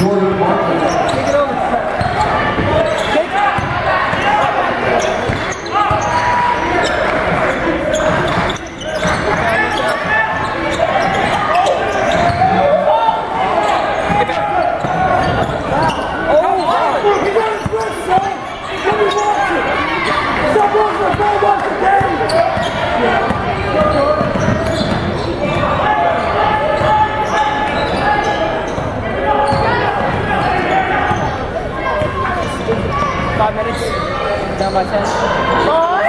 Jordan Martin. Take it over. Take Five minutes. Down by ten.